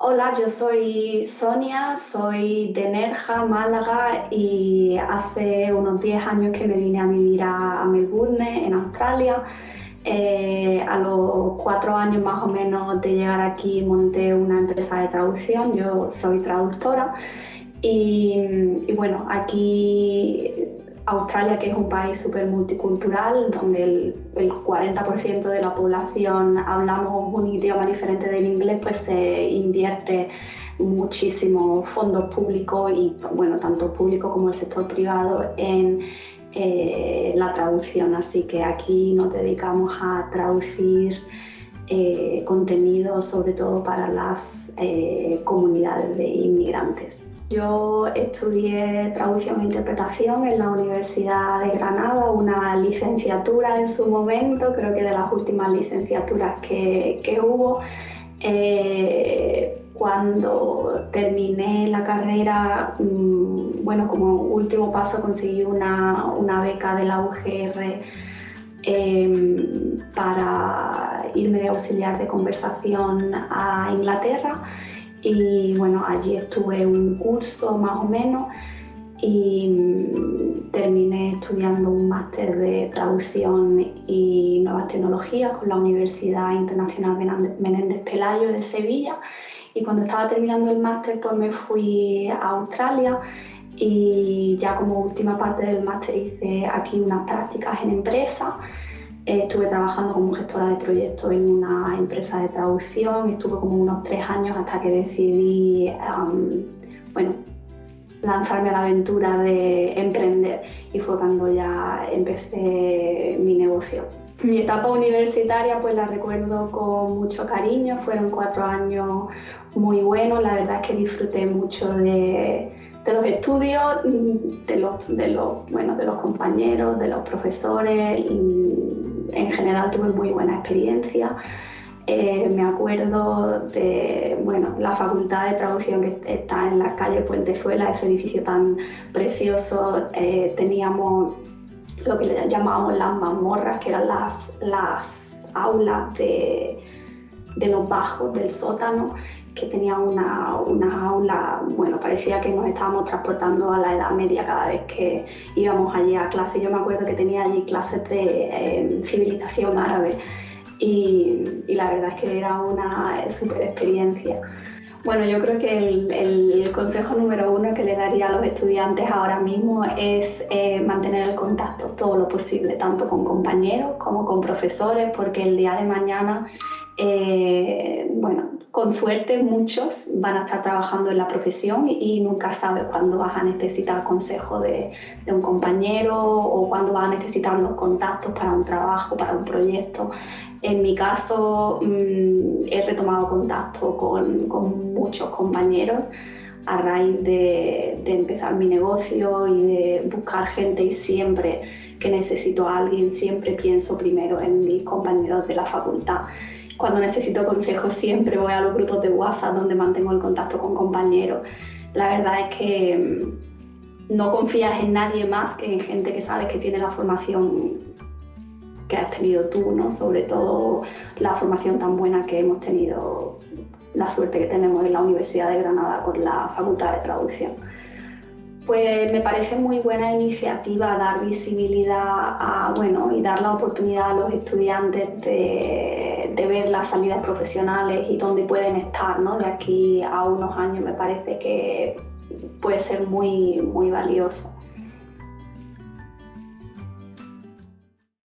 Hola, yo soy Sonia, soy de Nerja, Málaga y hace unos 10 años que me vine a vivir a, Melbourne, en Australia. Eh, a los cuatro años más o menos de llegar aquí monté una empresa de traducción, yo soy traductora y bueno, aquí Australia, que es un país súper multicultural, donde el, 40% de la población hablamos un idioma diferente del inglés, pues se invierte muchísimo fondos públicos y, bueno, tanto público como el sector privado en eh, la traducción. Así que aquí nos dedicamos a traducir eh, contenido, sobre todo para las eh, comunidades de inmigrantes. Yo estudié traducción e interpretación en la Universidad de Granada, una licenciatura en su momento, creo que de las últimas licenciaturas que, hubo. Eh, cuando terminé la carrera, mm, bueno, como último paso conseguí una, beca de la UGR em, para irme de auxiliar de conversación a Inglaterra y bueno, allí estuve un curso más o menos y mm, terminé estudiando un máster de traducción y nuevas tecnologías con la Universidad Internacional Menéndez Pelayo de Sevilla. Y cuando estaba terminando el máster, pues me fui a Australia y ya como última parte del máster hice aquí unas prácticas en empresa Estuve trabajando como gestora de proyectos en una empresa de traducción, estuve como unos tres años hasta que decidí, bueno, lanzarme a la aventura de emprender. Y fue cuando ya empecé mi negocio. Mi etapa universitaria pues la recuerdo con mucho cariño, fueron cuatro años muy buenos, la verdad es que disfruté mucho de, de los estudios, de los, de los, bueno, de los compañeros, de los profesores, en general tuve muy buena experiencia. Eh, me acuerdo de bueno, la facultad de traducción que está en la calle Puentezuela, ese edificio tan precioso. Eh, teníamos lo que llamábamos las mazmorras, que eran las, las aulas de, de los bajos del sótano, que tenía una, una, aula, bueno, parecía que nos estábamos transportando a la Edad Media cada vez que íbamos allí a clase. Yo me acuerdo que tenía allí clases de em, civilización árabe y, y, la verdad es que era una super experiencia. Bueno, yo creo que el, el, consejo número uno que le daría a los estudiantes ahora mismo es eh, mantener el contacto todo lo posible, tanto con compañeros como con profesores, porque el día de mañana eh, bueno, con suerte muchos van a estar trabajando en la profesión y nunca sabes cuándo vas a necesitar consejo de, un compañero o cuándo vas a necesitar los contactos para un trabajo, para un proyecto. En mi caso mm, he retomado contacto con, muchos compañeros a raíz de, de, empezar mi negocio y de buscar gente y siempre que necesito a alguien, siempre pienso primero en mis compañeros de la facultad cuando necesito consejos siempre voy a los grupos de WhatsApp donde mantengo el contacto con compañeros. La verdad es que mm, no confías en nadie más que en gente que sabes que tiene la formación que has tenido tú, ¿no? Sobre todo la formación tan buena que hemos tenido, la suerte que tenemos en la Universidad de Granada con la Facultad de Traducción. Pues me parece muy buena iniciativa dar visibilidad a, bueno, y dar la oportunidad a los estudiantes de, de ver las salidas profesionales y dónde pueden estar, ¿no? De aquí a unos años me parece que puede ser muy, muy valioso.